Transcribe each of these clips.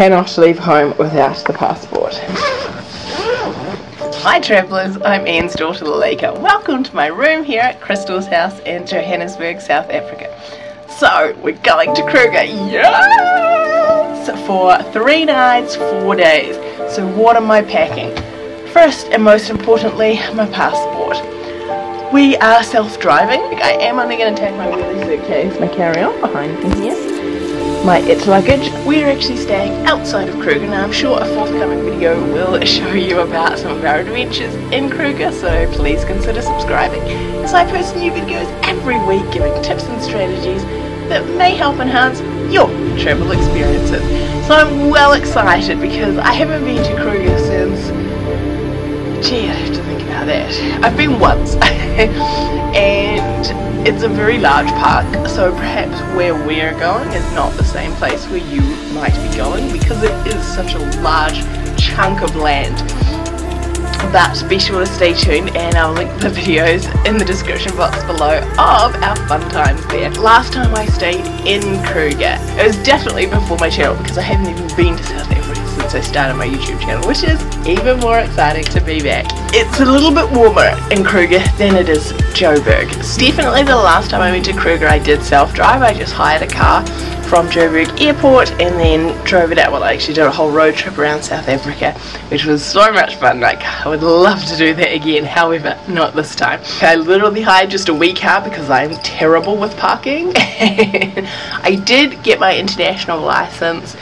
Cannot leave home without the passport. Hi travellers, I'm Anne's daughter Lalika. Welcome to my room here at Crystal's house in Johannesburg, South Africa. So, we're going to Kruger, yes! For three nights, four days. So what am I packing? First and most importantly, my passport. We are self-driving. I am only going to take my suitcase, my carry-on behind me here my it luggage. We're actually staying outside of Kruger now. I'm sure a forthcoming video will show you about some of our adventures in Kruger, so please consider subscribing as I post new videos every week giving tips and strategies that may help enhance your travel experiences. So I'm well excited because I haven't been to Kruger since, gee, I have to think about that. I've been once and it's a very large park, so perhaps where we're going is not the same place where you might be going because it is such a large chunk of land. But be sure to stay tuned and I'll link the videos in the description box below of our fun times there. Last time I stayed in Kruger, it was definitely before my channel because I haven't even been to South Africa since I started my YouTube channel, which is even more exciting to be back. It's a little bit warmer in Kruger than it is Joburg. Definitely the last time I went to Kruger I did self-drive, I just hired a car from Joburg Airport and then drove it out. Well, I actually did a whole road trip around South Africa, which was so much fun. Like, I would love to do that again, however, not this time. I literally hired just a wee car because I'm terrible with parking. I did get my international license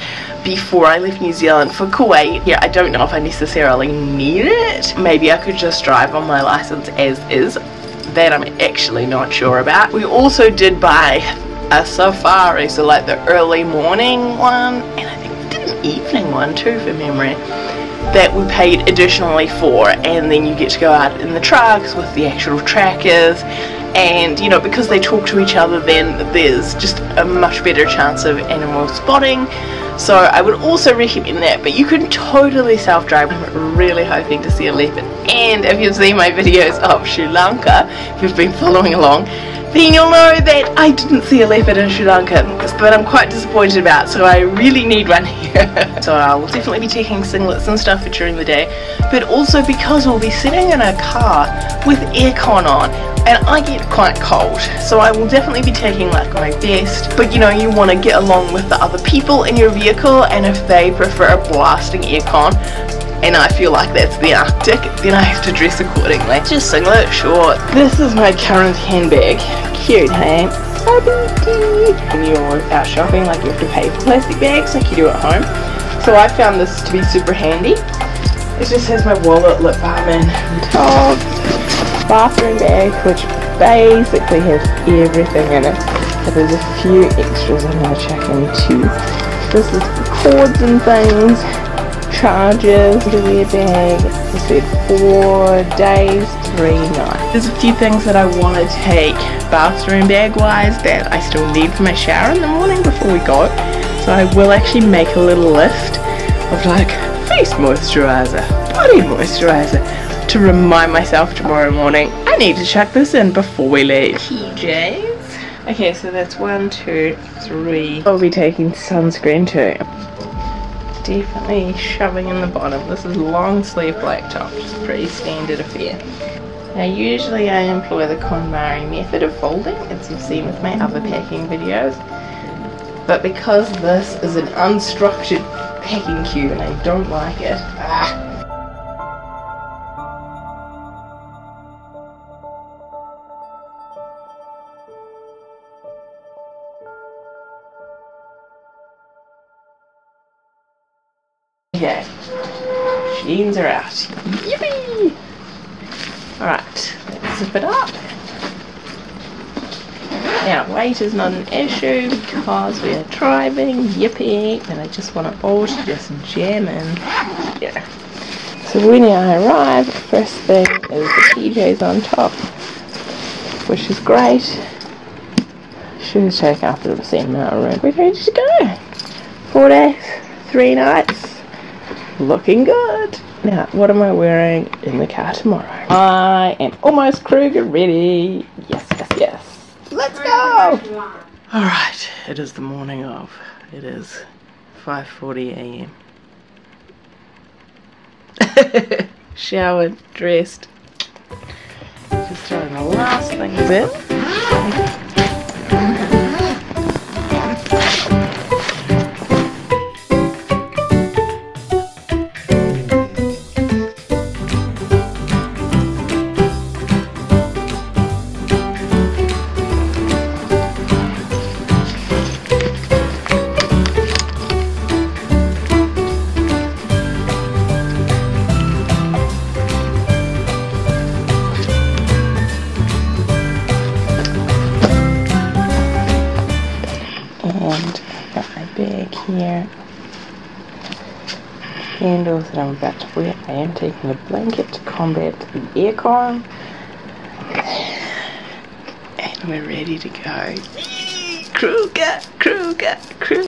before I left New Zealand for Kuwait. Yeah, I don't know if I necessarily need it. Maybe I could just drive on my license as is. That I'm actually not sure about. We also did buy a safari, so like the early morning one, and I think we did an evening one too for memory that we paid additionally for and then you get to go out in the trucks with the actual trackers and you know because they talk to each other then there's just a much better chance of animal spotting so I would also recommend that but you can totally self-drive I'm really hoping to see a leopard and if you've seen my videos of Sri Lanka if you've been following along then you'll know that I didn't see a leopard in Sri Lanka but I'm quite disappointed about so I really need one here. So I'll definitely be taking singlets and stuff during the day but also because we'll be sitting in a car with aircon on and I get quite cold so I will definitely be taking like my vest but you know you want to get along with the other people in your vehicle and if they prefer a blasting aircon and I feel like that's the Arctic then I have to dress accordingly. Just singlet short. This is my current handbag. Cute hey? When you're out shopping like you have to pay for plastic bags like you do at home. So I found this to be super handy. It just has my wallet, lip balm and top bathroom bag which basically has everything in it. But there's a few extras I'm going to check into. This is cords and things charges the wear bag I said four days three nights there's a few things that I want to take bathroom bag wise that I still need for my shower in the morning before we go so I will actually make a little list of like face moisturizer body moisturizer to remind myself tomorrow morning I need to check this in before we leave. PJs. Okay, so that's one, two, three. I'll be taking sunscreen too. Definitely shoving in the bottom. This is long sleeve black top, just pretty standard affair. Now usually I employ the KonMari method of folding, as you've seen with my other packing videos. But because this is an unstructured packing cube and I don't like it, ah, Okay. Jeans are out. Yippee! Alright, let's zip it up. Now, weight is not an issue because we are driving. Yippee! And I just want it all to just jam in. Yeah. So when I arrive, first thing is the PJs on top, which is great. Should take after the same amount of room. We're ready to go. Four days, three nights looking good. Now, what am I wearing in the car tomorrow? I am almost Kruger ready. Yes, yes, yes. Let's go! Alright, it is the morning of. It is 5.40 a.m. Showered, dressed. Just throwing the last things in. Here. Jandals that I'm about to wear. I am taking a blanket to combat the aircon. And we're ready to go. Kruger, Kruger, Kruger.